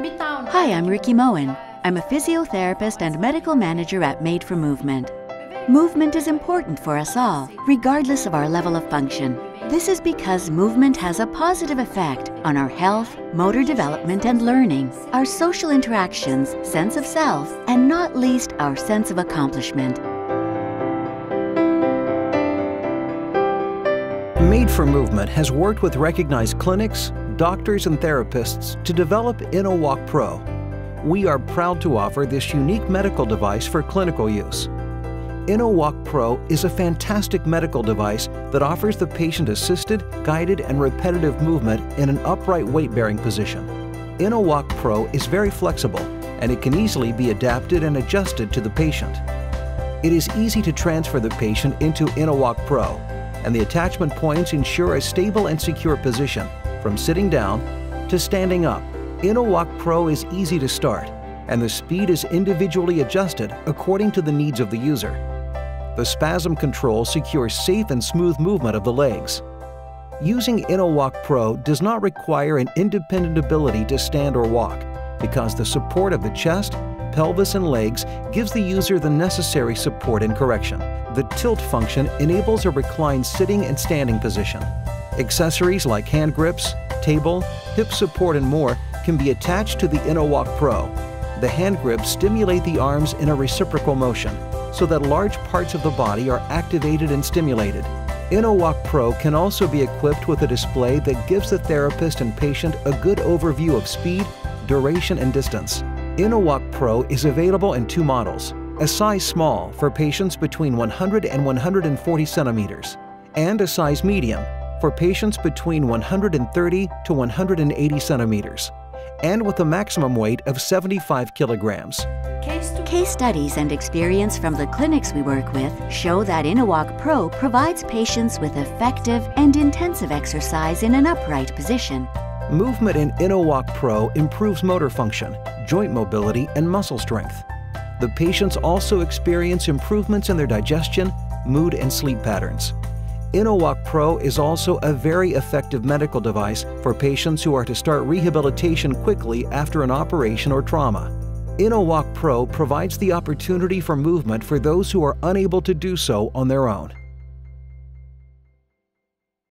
Hi, I'm Ricky Moen. I'm a physiotherapist and medical manager at Made for Movement. Movement is important for us all, regardless of our level of function. This is because movement has a positive effect on our health, motor development and learning, our social interactions, sense of self, and not least our sense of accomplishment. Made for Movement has worked with recognized clinics, doctors, and therapists to develop InnoWalk Pro. We are proud to offer this unique medical device for clinical use. InnoWalk Pro is a fantastic medical device that offers the patient assisted, guided, and repetitive movement in an upright weight-bearing position. InnoWalk Pro is very flexible and it can easily be adapted and adjusted to the patient. It is easy to transfer the patient into InnoWalk Pro and the attachment points ensure a stable and secure position from sitting down to standing up. InnoWalk Pro is easy to start and the speed is individually adjusted according to the needs of the user. The spasm control secures safe and smooth movement of the legs. Using InnoWalk Pro does not require an independent ability to stand or walk because the support of the chest, pelvis, and legs gives the user the necessary support and correction. The tilt function enables a reclined sitting and standing position. Accessories like hand grips, table, hip support, and more can be attached to the InnoWalk Pro. The hand grips stimulate the arms in a reciprocal motion, so that large parts of the body are activated and stimulated. InnoWalk Pro can also be equipped with a display that gives the therapist and patient a good overview of speed, duration, and distance. InnoWalk Pro is available in two models, a size small for patients between 100 and 140 centimeters, and a size medium for patients between 130 to 180 centimeters, and with a maximum weight of 75 kilograms. Case studies and experience from the clinics we work with show that InnoWalk Pro provides patients with effective and intensive exercise in an upright position. Movement in InnoWalk Pro improves motor function, joint mobility, and muscle strength. The patients also experience improvements in their digestion, mood, and sleep patterns. InnoWalk Pro is also a very effective medical device for patients who are to start rehabilitation quickly after an operation or trauma. InnoWalk Pro provides the opportunity for movement for those who are unable to do so on their own.